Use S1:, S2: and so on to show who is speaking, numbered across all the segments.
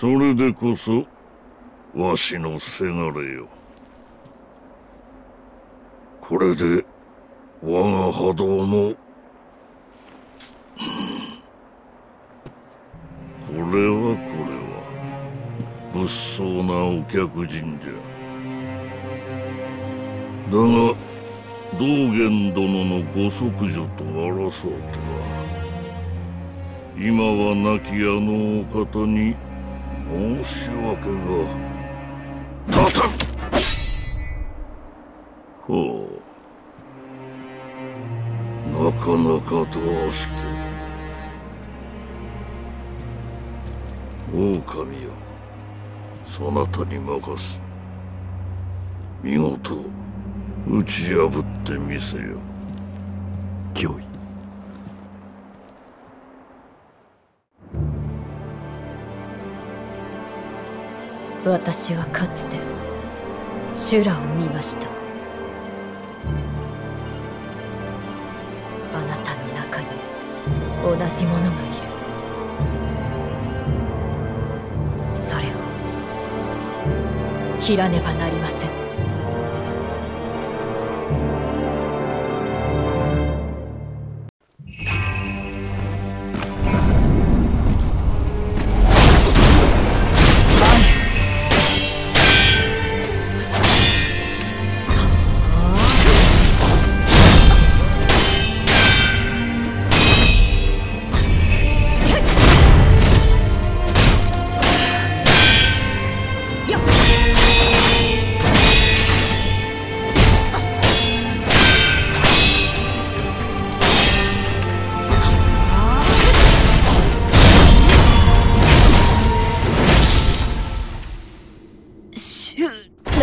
S1: それでこそわしのせがれよ。これで我が波動もこれはこれは物騒なお客人じゃ。だが道元殿のご息女と争うては今は亡きあのお方に申し訳が立たんほう。なかなかどうして。狼よそなたに任す。見事。打ち破ってみせよ。
S2: 脅威
S3: 私はかつて修羅を見ました。あなたの中に同じものがいる。それを切らねばなりません。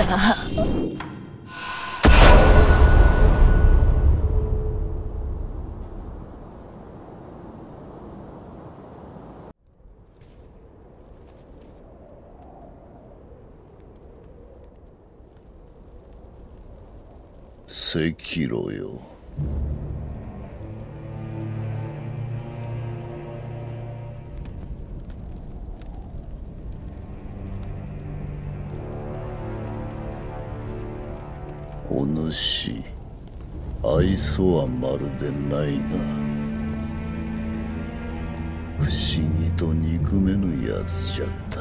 S3: ュラ
S1: 赤炉よ。お主愛想はまるでないが不思議と憎めぬやつじゃった。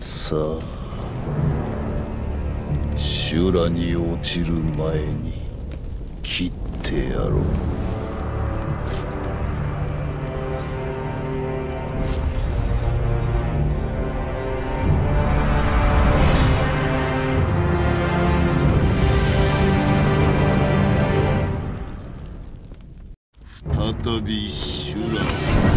S1: さあ修羅に落ちる前に切ってやろう。再び修羅。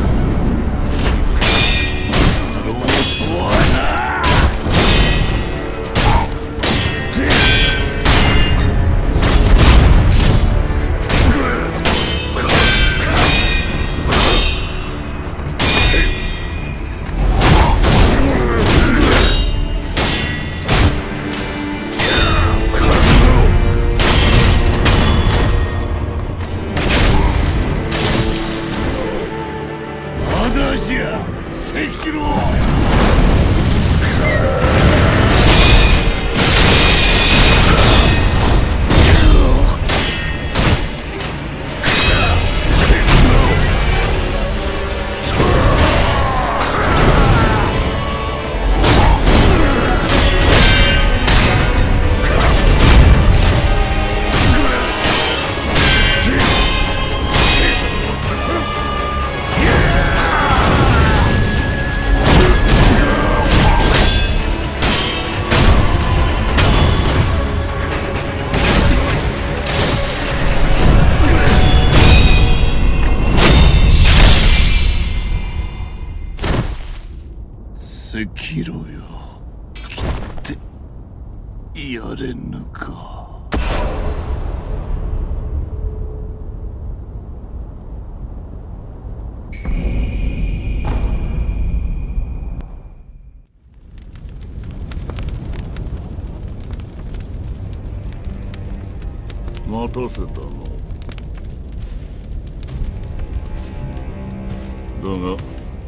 S1: せ切ろよ。切ってやれぬか。待たせたの。だが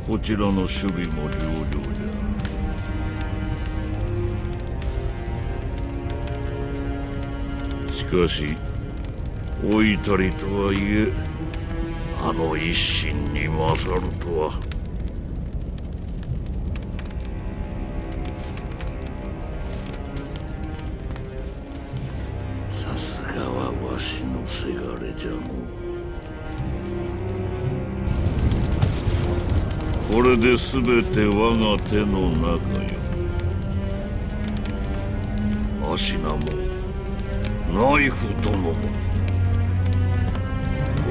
S1: こちらの守備も良々じゃ。かし老いたりとはいえあの一心に勝るとは。さすがはわしのせがれじゃの。これで全て我が手の中よ。芦名もナイフ殿も。こ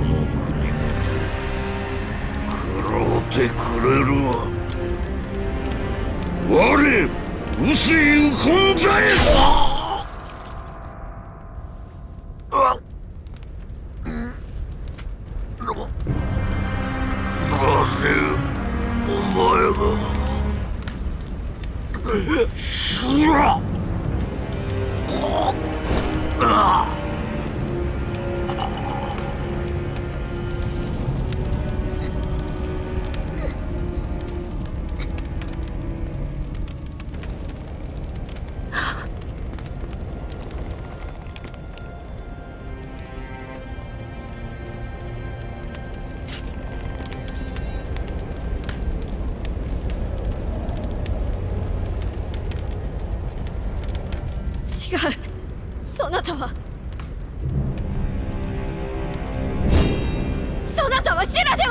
S1: の国ごと食ろうてくれるわ我薄い本在なぜお前が。すら
S3: 違う。そなたは。そなたはシュラで